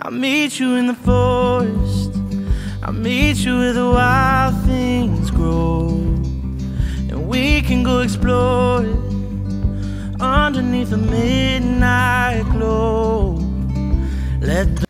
I'll meet you in the forest. I'll meet you where the wild things grow. And we can go explore it underneath the midnight glow. Let